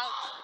out.